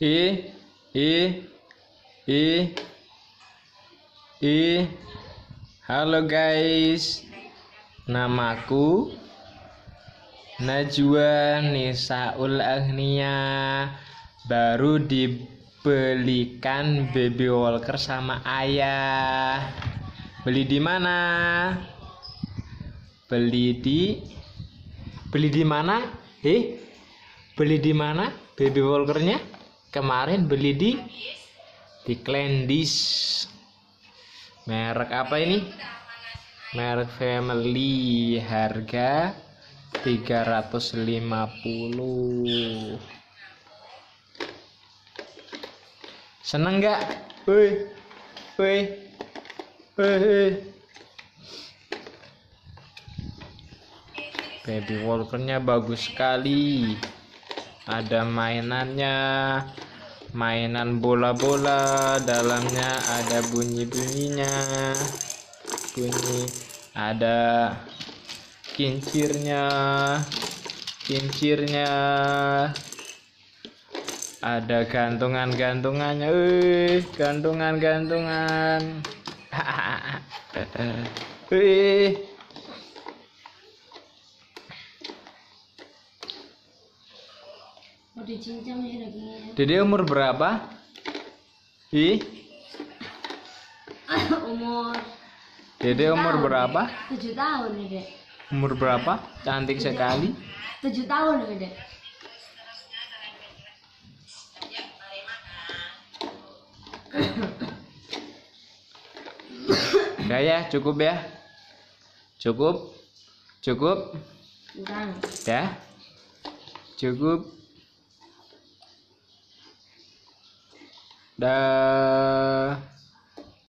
I I I I Halo guys Namaku Najwa Nisaul Agnia Baru dibelikan baby walker sama ayah Beli di mana? Beli di Beli di mana? Eh? Beli di mana baby walkernya? Kemarin beli di di Klendis merek apa ini? Merek family. Harga 350 seneng nggak? Woi woi woi. Baby walkernya bagus sekali. Ada mainannya mainan bola-bola dalamnya ada bunyi-bunyinya. Bunyi ada kincirnya kincirnya. Ada gantungan-gantungannya eh gantungan-gantungan Dede umur berapa? Ih. umur. Dede umur berapa? Tujuh tahun Dede. Umur berapa? Cantik sekali. Tujuh tahun Dede. Udah ya, cukup ya. Cukup. Cukup. Ya. Cukup. Dah.